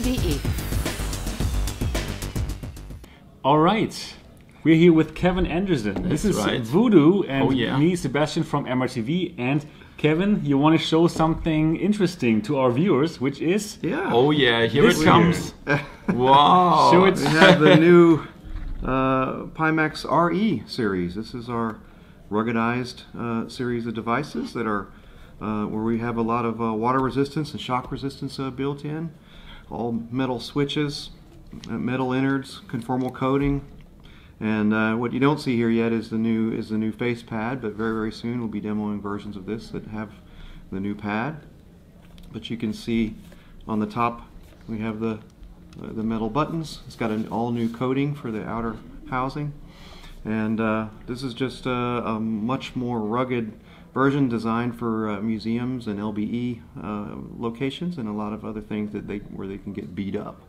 voodoo.de. All right. We're here with Kevin Henderson. this is right. Voodoo and Oh, yeah. me, Sebastian from MRTV. And Kevin, you want to show something interesting to our viewers, which is Yeah. Oh yeah, here This it comes. wow. show it. We have the new uh, Pimax RE series. This is our ruggedized uh, series of devices that are uh, where we have a lot of uh, water resistance and shock resistance uh, built in. All metal switches, uh, metal innards, conformal coating. And uh, what you don't see here yet is the new is the new face pad, but very very soon we'll be demoing versions of this that have the new pad. But you can see on the top we have the uh, the metal buttons. It's got an all new coating for the outer housing, and uh, this is just a, a much more rugged version designed for uh, museums and LBE uh, locations and a lot of other things that they where they can get beat up.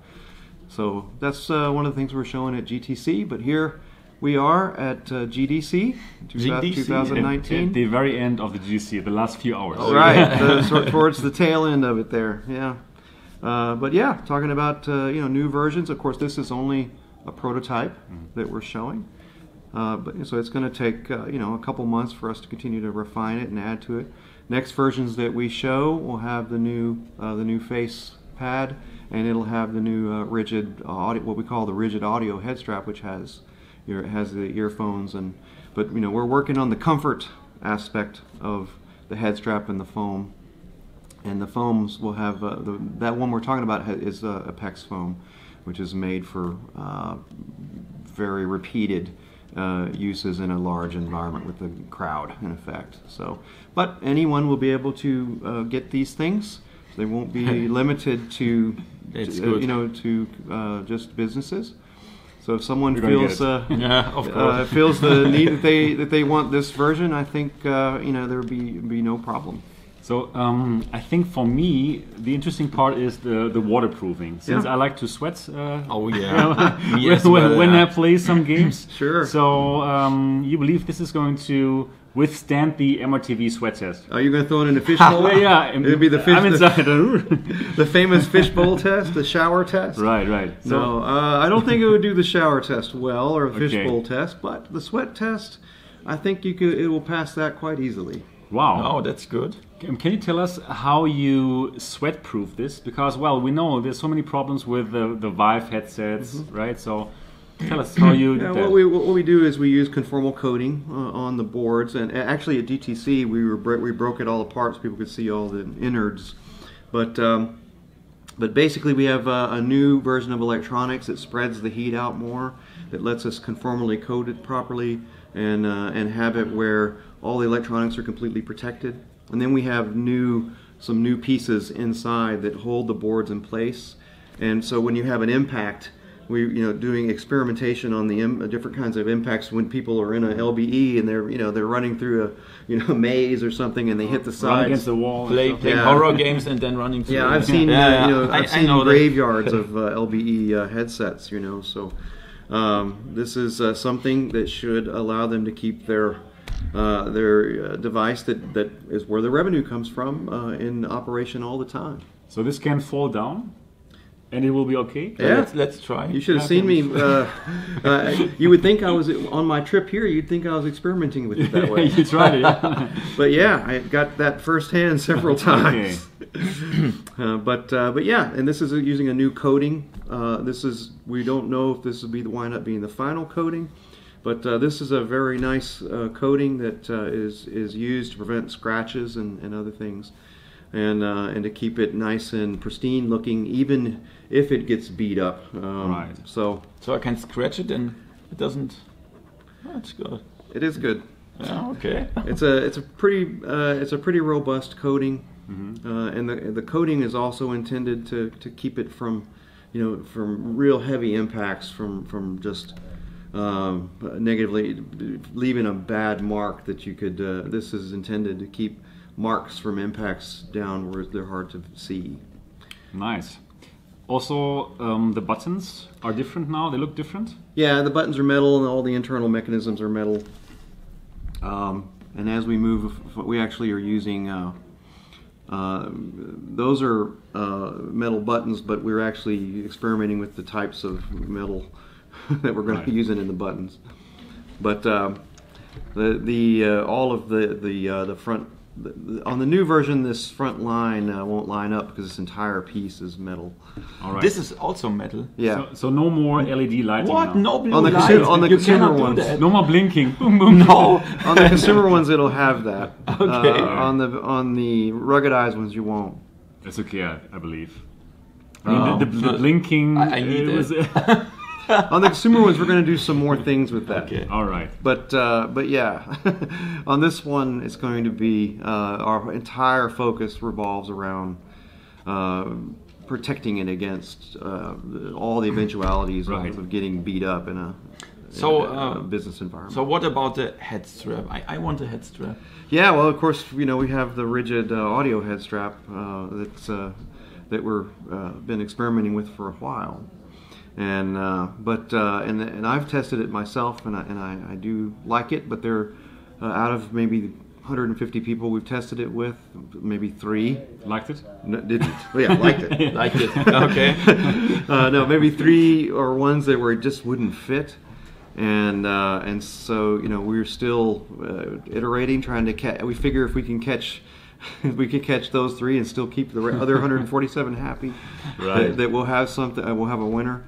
So that's uh, one of the things we're showing at GTC. But here we are at uh, GDC, GDC, 2019. at the very end of the GDC, the last few hours. Oh, right, the, towards the tail end of it there. Yeah, uh, but yeah, talking about uh, you know new versions. Of course, this is only a prototype that we're showing. Uh, but so it's going to take uh, you know a couple months for us to continue to refine it and add to it. Next versions that we show will have the new uh, the new face pad, and it'll have the new uh, rigid audio, what we call the rigid audio head strap, which has your has the earphones and. But you know we're working on the comfort aspect of the head strap and the foam and the foams will have uh, the, that one we're talking about is uh, PEX foam, which is made for very repeated uh, uses in a large environment with the crowd in effect. So, but anyone will be able to uh, get these things. They won't be limited to, to, uh, you know, to uh, just businesses. So if someone You're gonna get feels uh, Yeah, uh, feels the need that they that they want this version, I think uh, you know there would be be no problem. So um, I think for me, the interesting part is the, the waterproofing. Since Yeah. I like to sweat uh, oh yeah. Me when, well, when yeah. I play some games. Sure. So um, you believe this is going to withstand the MRTV sweat test? Are you going to throw it in a fishbowl? Well, yeah, It'd be the fish- I'm inside. the famous fishbowl test, the shower test. right, right. So No, uh, I don't think it would do the shower test well or the Okay. fishbowl test, but the sweat test, I think you could. It will pass that quite easily. Wow. Oh, that's good. Um, Can you tell us how you sweat proof this? Because well, we know there's so many problems with the the Vive headsets, right? So tell us how you. Yeah, what we what we do is we use conformal coating uh, on the boards, and actually at GTC we were we broke it all apart so people could see all the innards, but. Um, but basically, we have uh, a new version of electronics that spreads the heat out more, that lets us conformally coat it properly, and uh, and have it where all the electronics are completely protected. And then we have new some new pieces inside that hold the boards in place. And so when you have an impact, we you know doing experimentation on the Im- different kinds of impacts when people are in a LBE and they're you know they're running through a you know maze or something and they hit the Run sides. against the wall. and Play, playing Yeah. horror games and then running through. Yeah, them. I've seen Yeah, uh, you know I- I've I seen know graveyards of uh, LBE uh, headsets. You know, so um, this is uh, something that should allow them to keep their uh, their uh, device that, that is where the revenue comes from uh, in operation all the time. So this can fall down, and it will be okay. Yeah. Let's, let's try. You should have seen me. Uh, uh, you would think I was on my trip here. You'd think I was experimenting with it that way. you tried it. Yeah? But yeah, I got that firsthand several times. Uh, but uh, but yeah, and this is using a new coating. Uh, this is we don't know if this will be the wind up being the final coating, but uh, this is a very nice uh, coating that uh, is is used to prevent scratches and, and other things, and uh, and to keep it nice and pristine looking, even if it gets beat up. Um, Right. So So I can scratch it and it doesn't. That's good. it is good. Yeah, okay. It's a it's a pretty uh, it's a pretty robust coating, uh, and the the coating is also intended to, to keep it from, you know, from real heavy impacts from from just um, negatively leaving a bad mark that you could. Uh, this is intended to keep marks from impacts down where they're hard to see. Nice. Also, um, the buttons are different now. They look different. Yeah, the buttons are metal and all the internal mechanisms are metal. Um, and as we move, we actually are using uh, Uh, those are uh, metal buttons, but we're actually experimenting with the types of metal that we're going Right. to be using in the buttons. But um, the the uh, all of the the uh, the front the, the- on the new version, this front line uh, won't line up because this entire piece is metal. All right. This is also metal. Yeah. so, so no more LED lighting What? now. No blue On the light. consumer- on the you consumer cannot ones. that. No more blinking. Boom, boom. No. on the consumer ones, it'll have that. Okay. Uh, on the on the ruggedized ones, you won't. That's okay, I, I believe. I mean, Oh, the, the, the blinking. I- I need was, On the consumer ones, we're going to do some more things with that. Okay. All right. But uh, but yeah, on this one, it's going to be uh, our entire focus revolves around uh, protecting it against uh, all the eventualities Right. of, of getting beat up in a, So, in a, uh, business environment. So what about the head strap? I, I want a head strap. Yeah, well, of course, you know we have the rigid uh, audio head strap uh, that's uh, that we're uh, been experimenting with for a while, and uh, but uh, and and I've tested it myself, and I and I, I do like it. But there, uh, out of maybe 150 people we've tested it with, maybe three Liked it? no, didn't. Oh, yeah, liked it. Like it. Okay. uh, no, maybe three or ones that were just wouldn't fit, and uh, and so you know we're still uh, iterating, trying to catch. We figure if we can catch. If we could catch those three and still keep the other 147 happy, Right. that, that we'll have something. Uh, we'll have a winner.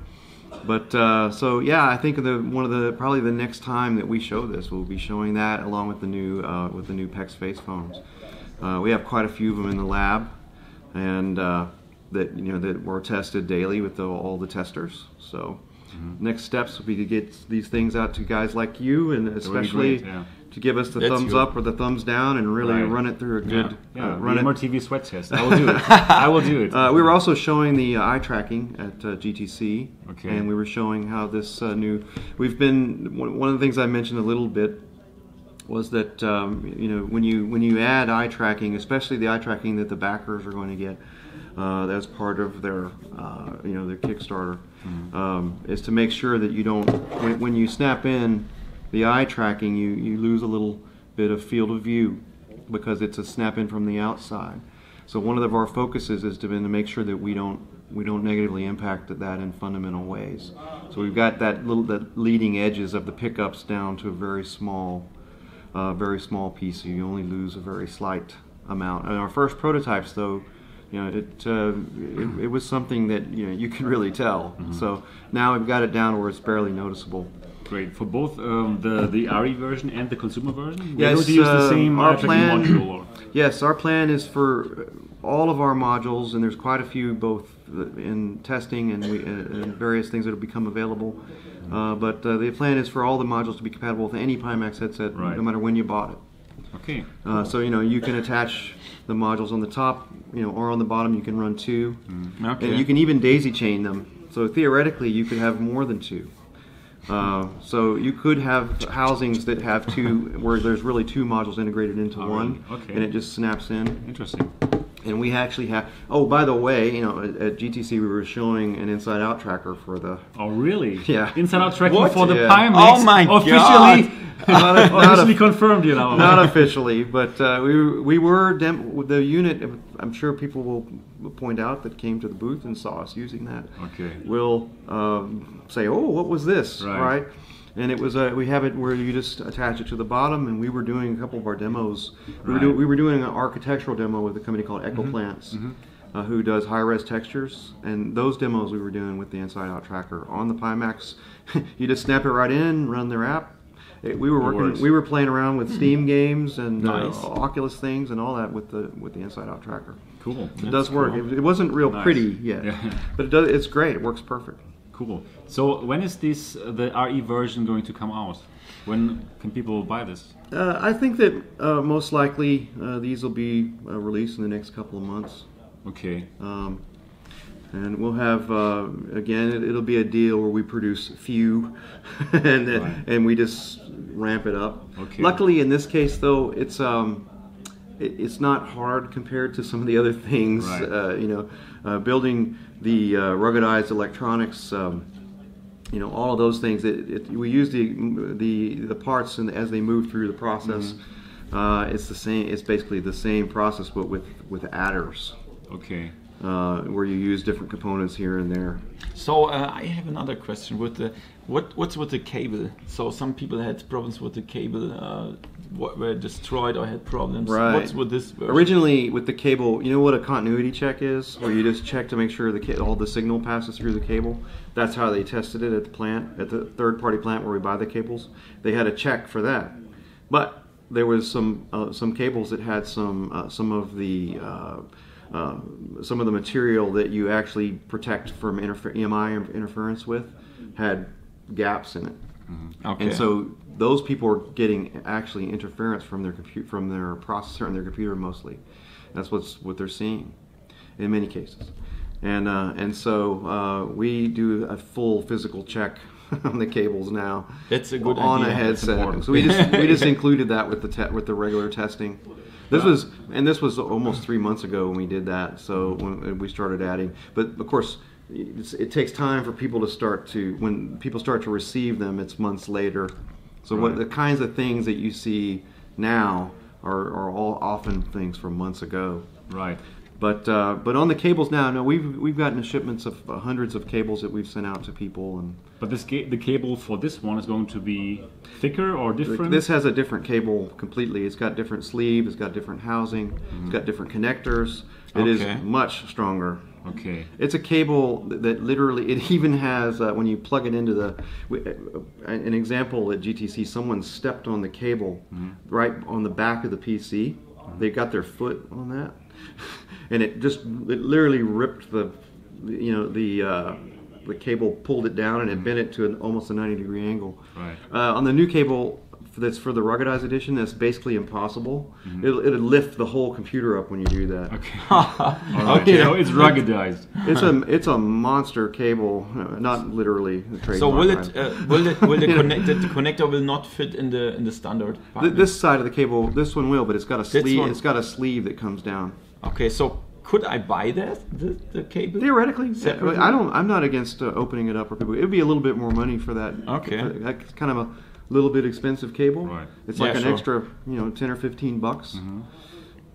But uh, so yeah, I think the one of the probably the next time that we show this, we'll be showing that along with the new uh, with the new PEX face phones. Uh, we have quite a few of them in the lab, and uh, that you know that were tested daily with the, all the testers. So next steps will be to get these things out to guys like you, and would especially great, yeah. To give us the That's thumbs good. up or the thumbs down, and really Right. run it through a good Yeah, uh, run the it. MRTV sweat test. I will do it. I will do it. Uh, we were also showing the uh, eye tracking at uh, GTC, Okay. and we were showing how this uh, new. We've been one one of the things I mentioned a little bit was that um, you know when you when you add eye tracking, especially the eye tracking that the backers are going to get, uh, that's part of their uh, you know their Kickstarter, um, is to make sure that you don't when, when you snap in the eye tracking, you you lose a little bit of field of view because it's a snap in from the outside. So one of our focuses is to, been to make sure that we don't we don't negatively impact that in fundamental ways. So we've got that little the leading edges of the pickups down to a very small, uh, very small piece. So you only lose a very slight amount. And our first prototypes, though, you know, it, uh, it it was something that you know you could really tell. So now we've got it down where it's barely noticeable. Great. For both um, the, the RE version and the consumer version? Yes, use the uh, same our plan- module. Or? Yes, our plan is for all of our modules, and there's quite a few both in testing and, we, uh, and various things that will become available. Uh, but uh, the plan is for all the modules to be compatible with any Pimax headset, Right. no matter when you bought it. Okay. Uh, so you know you can attach the modules on the top, you know, or on the bottom. You can run two, Okay. and you can even daisy chain them. So theoretically, you could have more than two. Uh, so you could have housings that have two, where there's really two modules integrated into one? Okay. and it just snaps in. Interesting. And we actually have. Oh, by the way, you know, at, at GTC we were showing an inside-out tracker for the. Oh, really? Yeah. Inside out tracker What? for the Yeah. Pimax. Oh my officially, Not, a- not a- officially confirmed, you know. not officially, but uh, we we were dem- the unit. I'm sure people will will point out that came to the booth and saw us using that. Okay. Will um, say, "Oh, what was this?" Right. And it was uh, we have it where you just attach it to the bottom, and we were doing a couple of our demos. We, were, do- we were doing an architectural demo with a company called Ecoplants, uh, who does high-res textures, and those demos we were doing with the inside-out tracker on the Pimax. you just snap it right in, run their app. It- we were working. We were playing around with Steam games and Nice. uh, Oculus things and all that with the with the inside-out tracker. Cool. It does work. cool. It, it wasn't real Nice. pretty yet, Yeah. but it does. It's great. It works perfect. Cool. So when is this uh, the RE version going to come out? When can people buy this? Uh, I think that uh, most likely uh, these will be uh, released in the next couple of months, Okay. um, and we'll have uh, again. It, it'll be a deal where we produce few, and Right. and we just ramp it up. Okay. Luckily, in this case, though, it's um, it, it's not hard compared to some of the other things. Right. Uh, you know, uh, building the uh, ruggedized electronics. Um, you know all of those things. It, it, we use the the the parts and as they move through the process. Uh, it's the same. It's basically the same process, but with with adders, Okay. uh, where you use different components here and there. So uh, I have another question with the what what's with the cable? So some people had problems with the cable, uh, what were destroyed or had problems. Right. What's with this? Version? Originally, with the cable, you know what a continuity check is, where you just check to make sure the all the signal passes through the cable. That's how they tested it at the plant, at the third-party plant where we buy the cables. They had a check for that, but there was some uh, some cables that had some uh, some of the uh, uh, some of the material that you actually protect from interfer- EMI interference with had gaps in it. Okay. And so those people are getting actually interference from their computer, from their processor and their computer mostly. That's what's what they're seeing, in many cases. And uh, and so uh, we do a full physical check on the cables now. That's a good on idea. a headset. So we just we just included that with the te- with the regular testing. This was and this was almost three months ago when we did that. So when we started adding, but of course. It's, it takes time for people to start to when people start to receive them. It's months later. So what the kinds of things that you see now are, are all often things from months ago. Right. But uh, but on the cables now, no, we've we've gotten shipments of uh, hundreds of cables that we've sent out to people, and But this ga- the cable for this one is going to be thicker or different. this has a different cable completely. It's got different sleeve, it's got different housing, it's got different connectors. It is Okay. much stronger. Okay. It's a cable that, literally, it even has, uh, when you plug it into the, uh, an example at GTC, someone stepped on the cable right on the back of the PC. They got their foot on that, and it just, it literally ripped the, you know, the, uh, the cable pulled it down and it bent it to an, almost a 90 degree angle. Right. Uh, on the new cable that's for the ruggedized edition, that's basically impossible. It'll, it'll lift the whole computer up when you do that. Okay. All right. Okay. So it's ruggedized. It's a it's a monster cable, not literally. The So trademark, will it uh, will it will the connected the connector will not fit in the in the standard? Th- this side of the cable, this one will, but it's got a sleeve. It's got a sleeve that comes down. Okay, so could I buy that the, the cable? Theoretically, Separately? I don't. I'm not against uh, opening it up for people. It would be a little bit more money for that. Okay. That's kind of a little bit expensive cable. Right. It's Yeah, like an sure. extra, you know, ten or fifteen bucks.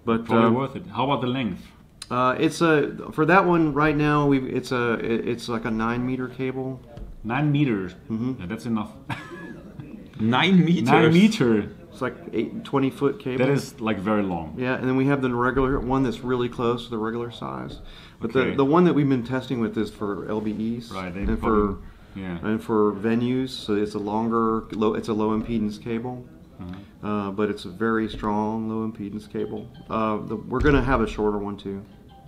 But Probably uh, worth it. How about the length? uh, it's a for that one right now. We it's a it's like a nine meter cable. Nine meters. Mm-hmm. Yeah, that's enough. Nine meters. Nine meter. It's like eight, 20 foot cable. That is like very long. Yeah, and then we have the regular one that's really close to the regular size. But Okay. the the one that we've been testing with is for LBEs Right. They and for yeah. and for venues. So it's a longer low. It's a low impedance cable, Mm-hmm. uh, but it's a very strong low impedance cable. Uh, the, we're gonna have a shorter one too.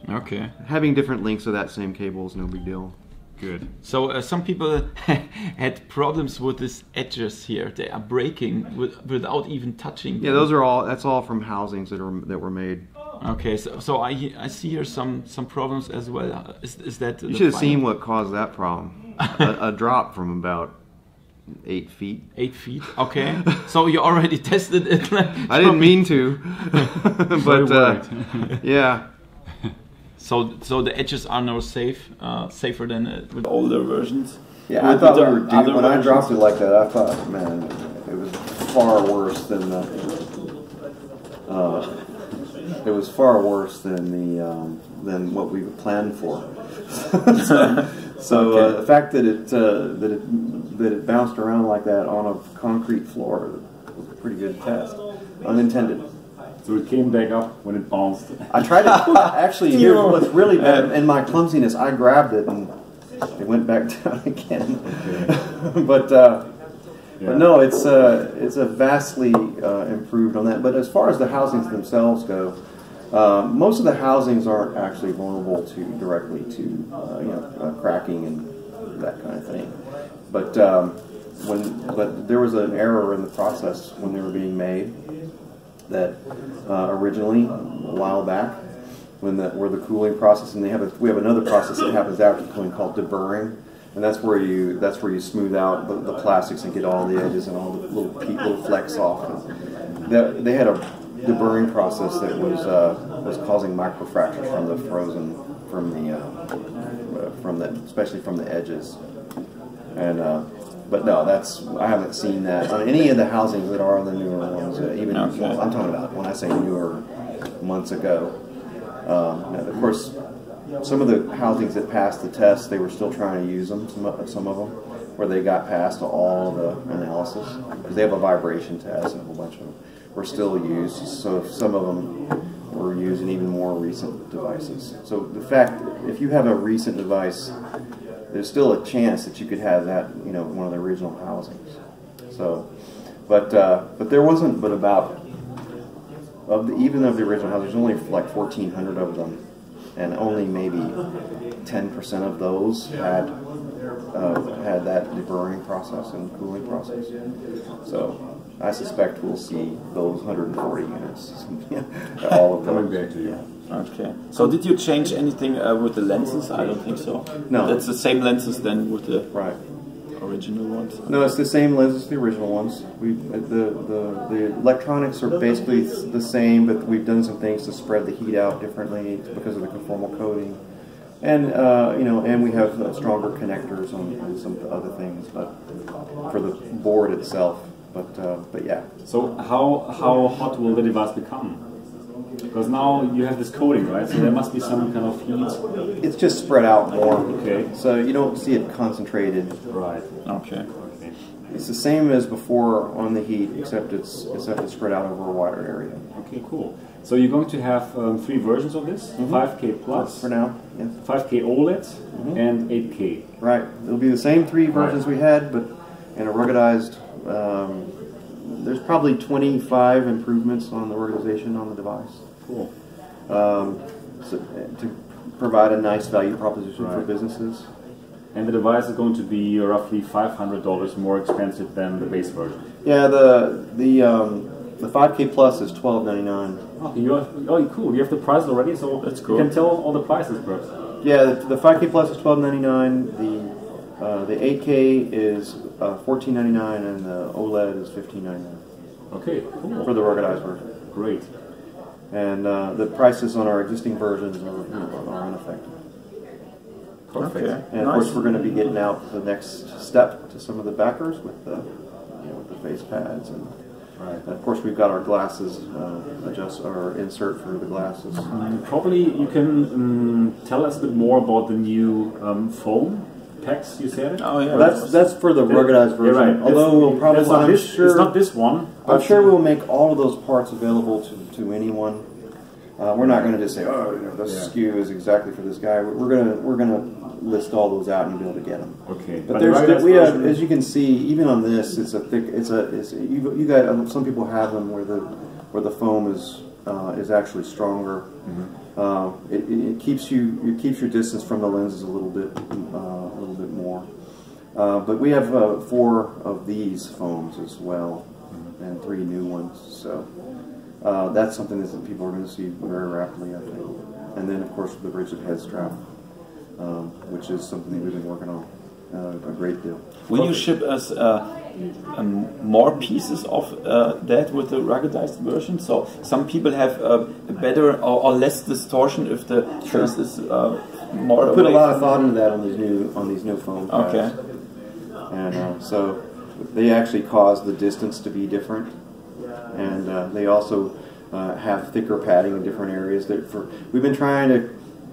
Okay. Having different lengths of that same cable is no big deal. Good. So uh, some people had problems with these edges here. They are breaking with, without even touching. Yeah, those are all. That's all from housings that are that were made. Okay, so, so I I see here some some problems as well. Is, is that You should have seen what caused that problem. A, a drop from about eight feet. eight feet? Okay, so you already tested it. I didn't mean to, but uh, yeah. So so the edges are now safe, uh, safer than uh, with older versions. Yeah, I thought we the were deep. other When I dropped it like that, I thought, man, it was far worse than the. Uh, it was far worse than the um, than what we planned for. so so uh, the fact that it uh, that it that it bounced around like that on a concrete floor was a pretty good test, unintended. So it came back up when it bounced. I tried to actually. Here's what's really bad in my clumsiness. I grabbed it and it went back down again. but uh, Yeah. but no, it's uh, it's a vastly uh, improved on that. But as far as the housings themselves go, uh, most of the housings aren't actually vulnerable to directly to uh, you know uh, cracking and that kind of thing. But um, when but there was an error in the process when they were being made that uh, originally a while back when the where the cooling process and they have a, we have another process that happens after the cooling called deburring and that's where you that's where you smooth out the, the plastics and get all the edges and all the little little flecks off. And they, they had a deburring process that was uh, was causing microfractures from the frozen from the uh, from the especially from the edges and uh, but no, that's I haven't seen that on any of the housings that are the newer ones. Uh, even Okay. I'm talking about when I say newer, months ago. Um, of course, some of the housings that passed the test, they were still trying to use them. Some of, some of them, where they got past all the analysis because they have a vibration test and a whole bunch of them were still used. So some of them were using even more recent devices. So the fact, if you have a recent device, there's still a chance that you could have that, you know, one of the original housings. So, but uh, but there wasn't, but about of the, even of the original house, there's only like 1,400 of them, and only maybe 10% of those had uh, had that deburring process and cooling process. So I suspect we'll see those 140 units, all of Coming back to you. Okay. So did you change anything uh, with the lenses? I don't think so. No. That's the same lenses then with the Right. original ones. No, it's the same lenses as the original ones. We the the the electronics are basically the same, but we've done some things to spread the heat out differently because of the conformal coating, and uh, you know, and we have uh, stronger connectors on, on some other things, but for the board itself. But uh, but yeah, So how how hot will the device become? Because now you have this coating, right? So there must be some kind of heat. it's just spread out more. Okay. So you don't see it concentrated. Right. Okay. Okay. It's the same as before on the heat, except it's except it's spread out over a wider area. Okay. Cool. So you're going to have um, three versions of this: 5K plus, For now, yes. 5K OLED, and 8K. Right. It'll be the same three versions we had, but in a ruggedized. Um, there's probably 25 improvements on the organization on the device Cool. um, so, to provide a nice value proposition for businesses. And the device is going to be roughly $500 more expensive than the base version. Yeah, the the um, the 5K Plus is 12.99. Oh, you have, oh, cool. You have the price already, so That's cool. you can tell all the prices, perhaps. Yeah, the, the 5K Plus is 12.99. The uh, the 8K is uh, 14.99, and the OLED is 15.99 Okay, cool. for the ruggedized version. Great. And uh, the prices on our existing versions are, are unaffected. Perfect. Okay. And of course, we're going to be getting out the next step to some of the backers with the, you know, with the face pads, and Right. and of course, we've got our glasses uh, adjust or insert for the glasses. Um, probably you can um, tell us a bit more about the new um, foam packs you said. it? Oh yeah. Well, that's that's for the ruggedized version. Yeah, right. Although It's- we'll probably, it's not I'm this, sure, it's not this one. I'm sure we'll make all of those parts available to, to anyone. Uh, we're not going to just say, oh, you know, this Yeah. SKU is exactly for this guy. We're, we're gonna we're gonna list all those out and you'll be able to get them. Okay, But the there's ruggedized we have, as you can see, even on this, it's a thick. It's a it's you you got um, some people have them where the where the foam is uh, is actually stronger. Uh, it, it, it keeps you it keeps your distance from the lenses a little bit uh, a little bit more. Uh, but we have uh, four of these foams as well, and three new ones. So uh, that's something that people are going to see very rapidly, I think. And then, of course, the rigid head strap, um, which is something that we've been working on uh, a great deal. Will you ship us uh, um, more pieces of uh, that with the ruggedized version? So some people have uh, a better or, or less distortion if the face is uh, more. Put a lot of thought into that on these new on these new foam pads. And uh, so they actually cause the distance to be different, and uh, they also uh, have thicker padding in different areas. That for we've been trying to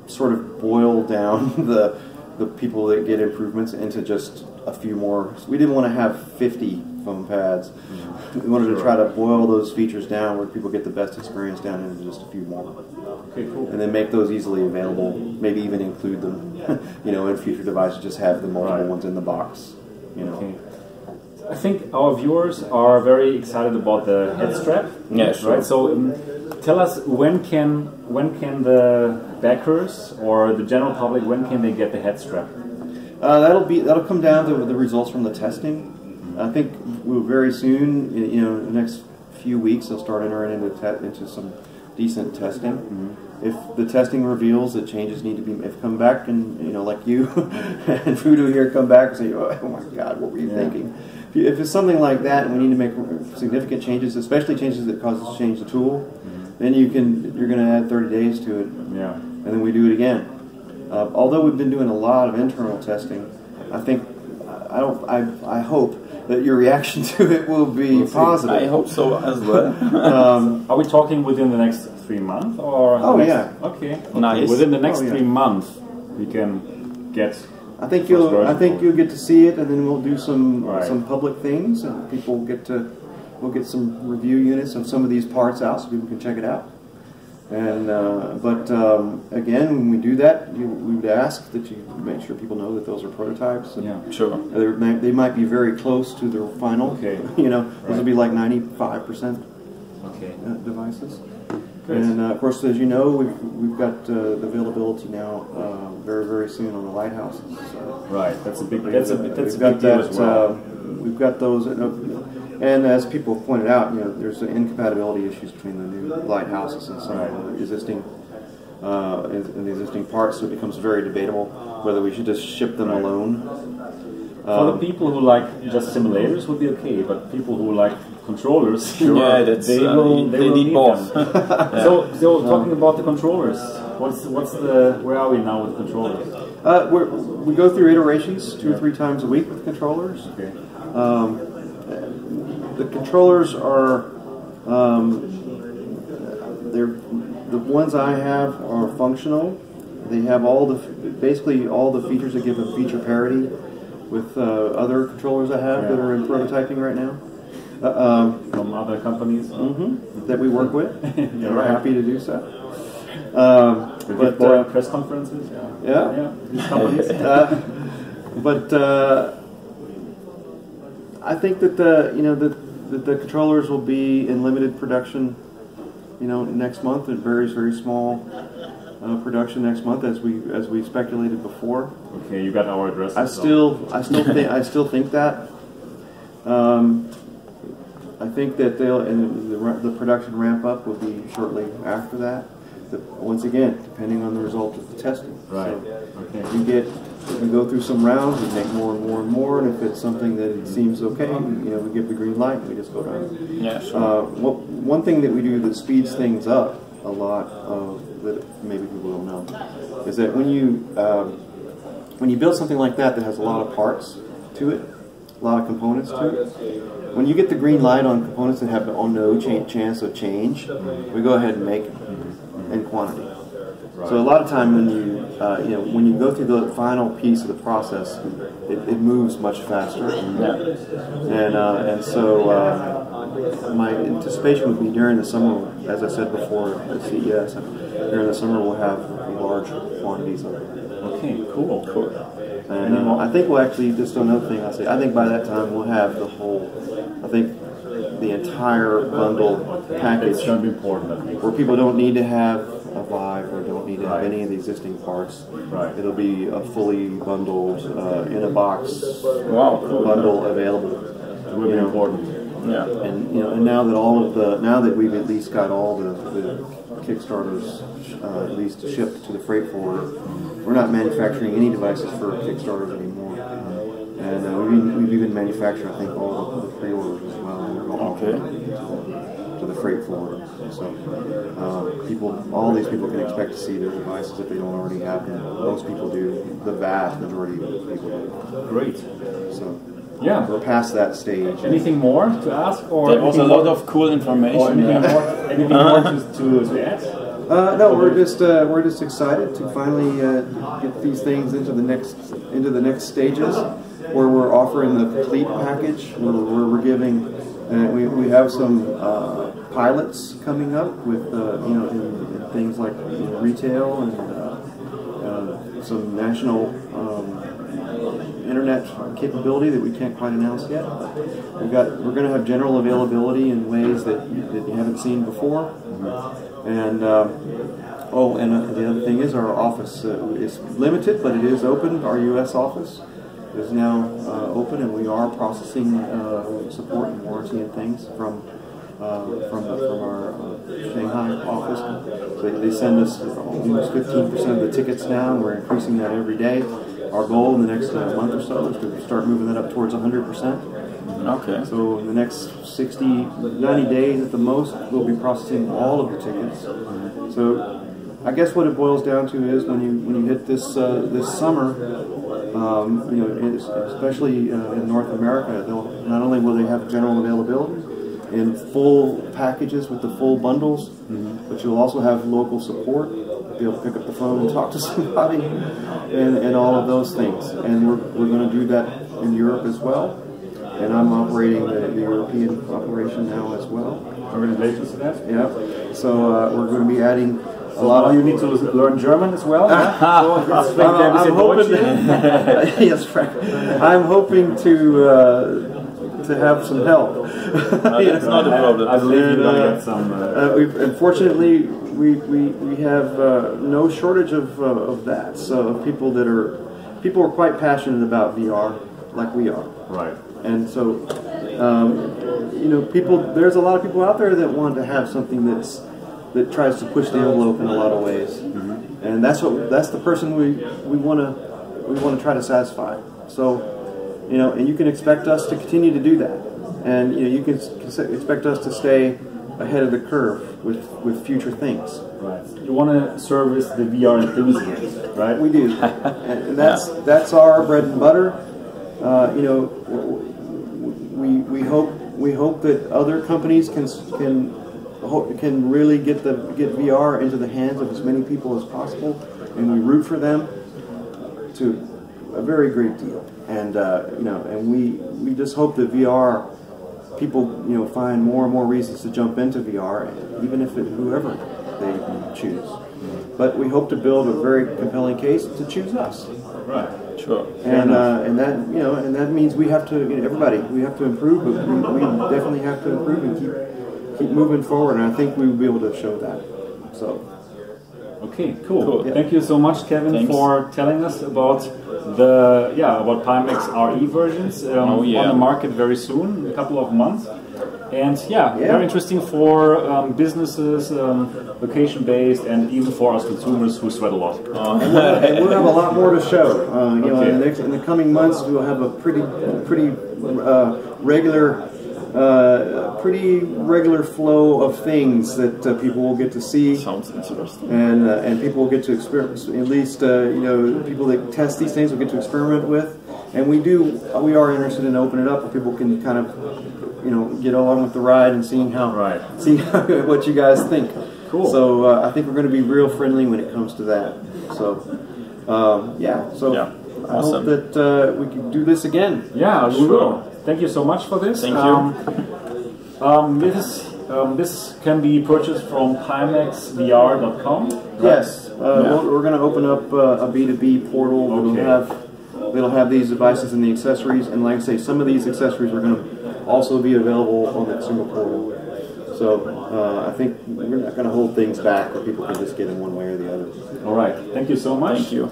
sort of boil down the the people that get improvements into just a few more. We didn't want to have 50 foam pads. We wanted to try to boil those features down where people get the best experience down into just a few more Okay, cool. and then make those easily available. Maybe even include them, you know, in future devices. Just have the multiple Right. ones in the box. You know, Okay. I think our viewers are very excited about the head strap. Yeah, sure. Right. So, um, tell us when can when can the backers or the general public when can they get the head strap? uh, that'll be that'll come down to the results from the testing. I think we'll very soon, you know, the next few weeks, they'll start entering into te- into some decent testing. If the testing reveals that changes need to be, if come back and you know, like you and Voodoo here, come back and say, "Oh my God, what were you Yeah. thinking?" If you- If it's something like that, and we need to make significant changes, especially changes that cause us to change the tool, then you can you're going to add 30 days to it, Yeah. and then we do it again. Uh, although we've been doing a lot of internal testing, I think I don't. I I hope that your reaction to it will be positive. I hope so as well. Um, Are we talking within the next three months or? Oh, next- yeah. Okay. okay. Nice. Within the next Oh, yeah. three months, we can get. I think you'll. I think you'll get to see it, and then we'll do some Right. some public things, and people get to. We'll get some review units of some of these parts out, so people can check it out. And uh, but um, again, when we do that, you, we would ask that you make sure people know that those are prototypes. And Yeah. sure. They're, they might be very close to their final. Okay. You know, those Right. will be like ninety-five percent Okay. uh, devices. And uh, of course, as you know, we've, we've got uh, the availability now uh, very, very soon on the lighthouses. So Right. That's a big. That's a we've a got big deal that. as well. Uh, we've got those, uh, and as people have pointed out, you know, there's incompatibility issues between the new lighthouses and some Right. of the existing. Uh, and and the existing parts, so it becomes very debatable whether we should just ship them Right. alone. For the Um, people who like just simulators would be okay, but people who like controllers, Yeah, that's, they uh, will. they will need more. them. So, so talking about the controllers, what's what's the where are we now with controllers? Uh, we're, we go through iterations two or three times a week with controllers. Okay. Um, the controllers are um, they're the ones I have are functional. They have all the basically all the features that give them feature parity with uh, other controllers I have that are in prototyping right now. Uh, um, From other companies. mhm, that we work with. and we're happy to do so. Um, But uh, press conferences. Yeah. yeah. Yeah. These companies. Uh, but uh, I think that the you know the, that the controllers will be in limited production. You know, next month it varies very small uh, production next month, as we as we speculated before. okay, you got our address. I still I still think I still think that. Um, I think that they'll and the, the production ramp up will be shortly after that. The, once again, depending on the result of the testing. Right. So, Okay. we get we go through some rounds, we make more and more and more, and if it's something that it seems okay, you know, we give the green light, and we just go down. Yeah, sure. Uh, what, one thing that we do that speeds things up a lot, uh, that maybe people don't know, is that when you um, when you build something like that that has a lot of parts to it, a lot of components to it, when you get the green light on components that have no cha- chance of change, we go ahead and make them in quantity. So a lot of time when you uh, you know when you go through the final piece of the process, it, it moves much faster. yeah. And uh, and so uh, my anticipation would be during the summer, as I said before at CES, during the summer we'll have large quantities of it. Okay. Cool. Cool. And uh, I think we'll actually just another thing I'll say. I think by that time we'll have the whole. I think the entire bundle It's package going to be important, where people don't need to have a Vive or don't need to have any of the existing parts. Right. It'll be a fully bundled uh, in a box Wow, bundle available. It will be know, important. Yeah. And you know, and now that all of the now that we've at least got all the, the Kickstarters uh, at least shipped to the freight forwarder, we're not manufacturing any devices for Kickstarters anymore. And uh, we've, even, we've even manufactured, I think, all the, the pre-orders as well. and all Okay. to, the, to the freight forwarder. So uh, people, all these people can expect to see their devices if they don't already have them. Most people do. The vast majority of people do. Great. So Yeah. we're past that stage. Anything more to ask, or There was a lot more- of cool or information. anything Yeah. more, anything more to, to, to add? Uh, no, we're just uh, we're just excited to finally uh, get these things into the next into the next stages, where we're offering the complete package. Where we're, we're giving, uh, we, we have some uh, pilots coming up with uh, you know in, in things like you know, retail and uh, uh, some national um, internet capability that we can't quite announce yet. We've got we're going to have general availability in ways that that you haven't seen before. And um, oh, and uh, the other thing is our office uh, is limited, but it is open. Our U.S. office is now uh, open, and we are processing uh, support and warranty and things from uh, from from our uh, Shanghai office. So they send us almost 15% of the tickets now, and we're increasing that every day. Our goal in the next uh, month or so is to start moving that up towards 100%. Okay. So in the next 60, 90 days at the most, we'll be processing all of the tickets. So I guess what it boils down to is when you when you hit this uh, this summer, Um, you know, especially uh, in North America, they'll not only will they have general availability in full packages with the full bundles, but you'll also have local support. Be able to pick up the phone and talk to somebody, and, and all of those things. And we're, we're going to do that in Europe as well. And I'm operating the, the European operation now as well. Congratulations to that. Yeah. So uh, we're going to be adding a lot of. you need to learn German as well. yeah? So I'm, spricht er I'm hoping. Yes, Frank. I'm hoping to uh, to have some help. That's not a problem. I believe you're And, gonna uh, get some. Uh, Uh, we've, unfortunately, we, we, we have uh, no shortage of, uh, of that. So people that are people are quite passionate about VR, like we are. right. And so, um, you know, people. There's a lot of people out there that want to have something that's that tries to push the envelope in a lot of ways, and that's what that's the person we we want to we want to try to satisfy. So, you know, and you can expect us to continue to do that, and you know, you can expect us to stay ahead of the curve with with future things. Right. You want to service the VR enthusiast, right? We do, and that's that's our bread and butter. Uh, you know, we we hope we hope that other companies can can can really get the get VR into the hands of as many people as possible, and we root for them to a very great deal. And uh, you know, and we we just hope that VR people you know find more and more reasons to jump into VR, even if it whoever they choose. But we hope to build a very compelling case to choose us, Right. Sure. and uh, and that you know, and that means we have to you know, everybody we have to improve, but we, we definitely have to improve and keep keep moving forward. And I think we will be able to show that. So Okay, cool. Cool. Yeah. Thank you so much, Kevin, Thanks. for telling us about the yeah about Pimax RE versions um, Oh, yeah. on the market very soon, in a couple of months. And yeah, Yeah. very interesting for um, businesses, um, location based, and even for us consumers who sweat a lot. and we'll have a lot more to show. Uh, you know, Okay. in the, next, in the coming months, we'll have a pretty, pretty uh, regular, uh, pretty regular flow of things that uh, people will get to see, Sounds interesting. and uh, and people will get to experience. At least, uh, you know, people that test these things will get to experiment with. And we do, we are interested in opening it up where people can kind of, you know, get along with the ride and seeing how, Right. see what you guys think. Cool. So uh, I think we're going to be real friendly when it comes to that. So um, yeah. So Yeah. I Awesome. hope that uh, we can do this again. Yeah, we Sure. will. Thank you so much for this. Thank you. Um, um, this um, this can be purchased from PimaxVR.com. Yes, uh, we're, we're going to open up uh, a B2B portal Okay. that'll Okay. have that'll have these devices and the accessories. And like I say, some of these accessories are going to also be available on that single portal. So uh, I think we're not going to hold things back where people can just get in one way or the other. All right. Thank you so much. Thank you.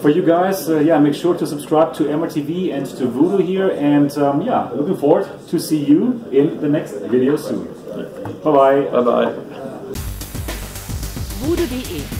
For you guys, uh, yeah, make sure to subscribe to MRTV and to Voodoo here. And um, yeah, looking forward to see you in the next video soon. Bye bye. Bye bye. voodoo.de